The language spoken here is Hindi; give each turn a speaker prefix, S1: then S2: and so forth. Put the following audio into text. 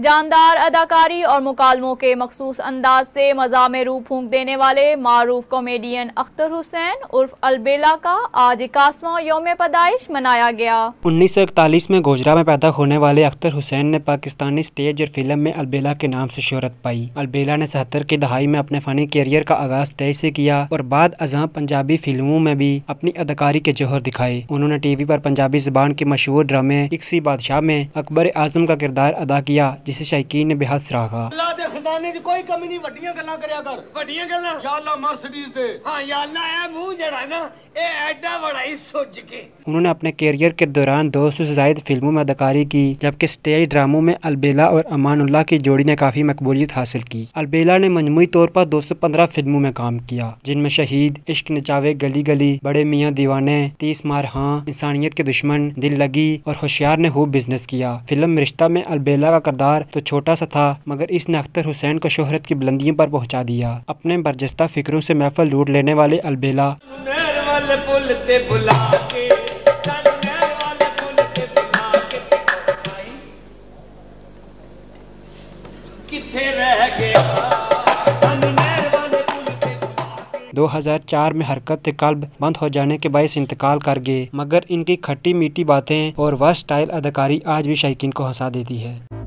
S1: जानदार अदाकारी और मुकालमों के मखसूस अंदाज से मज़ा में रूप फूंक देने वाले मारूफ कॉमेडियन अख्तर हुसैन उर्फ़ अलबेला का आज इक्यासवा योम पैदाइश मनाया गया।
S2: उन्नीस सौ इकतालीस में गोजरा में पैदा होने वाले अख्तर हुसैन ने पाकिस्तानी स्टेज और फ़िल्म में अलबेला के नाम से शोहरत पाई। अलबेला ने सहत्तर की दहाई में अपने फनी करियर का आगाज़ स्टेज से किया और बाद अजा पंजाबी फ़िल्मों में भी अपनी अदाकारी के जौहर दिखाए। उन्होंने टीवी पर पंजाबी जबान के मशहूर ड्रामे इक्सी बादशाह में अकबर आज़म का किरदार अदा किया जिसे शायकीन ने बेहद सराहा।
S3: ਖਜ਼ਾਨੇ 'ਚ ਕੋਈ ਕਮੀ ਨਹੀਂ ਵੱਡੀਆਂ ਗੱਲਾਂ ਕਰਿਆ ਕਰ
S4: ਵੱਡੀਆਂ ਗੱਲਾਂ
S3: ਯਾ ਅੱਲਾ ਮਰਸੀਡੀਜ਼ ਤੇ
S4: ਹਾਂ ਯਾ ਅੱਲਾ ਇਹ ਮੂੰਹ ਜਿਹੜਾ ਨਾ ਇਹ ਐਡਾ बड़ा ही सोच के
S2: उन्होंने अपने करियर के दौरान दो सौ से ज्यादा फिल्मों में अदाकारी की जबकि स्टेज ड्रामों में अलबेला और अमानुल्लाह की जोड़ी ने काफ़ी मकबूलियत हासिल की अलबेला ने मजमू तौर पर दो सौ पंद्रह फिल्मों में काम किया जिनमें शहीद इश्क नचावे गली गली बड़े मियाँ दीवाने तीस मार हाँ इंसानियत के दुश्मन दिल लगी और होशियार ने खूब बिजनेस किया फिल्म रिश्ता में अलबेला का किरदार तो छोटा सा था मगर इसने अख्तर हुसैन को शोहरत की बुलंदियों पर पहुँचा दिया। अपने बरजस्ता फिक्रों से महफल लूट लेने वाले अलबेला।
S4: दो हज़ार चार बुला के वाले पुल बुला के किथे रह गया
S2: 2004 में हरकत कल्ब बंद हो जाने के बायस इंतकाल कर गए, मगर इनकी खट्टी मीठी बातें और वह स्टाइल अदाकारी आज भी शायकीन को हंसा देती है।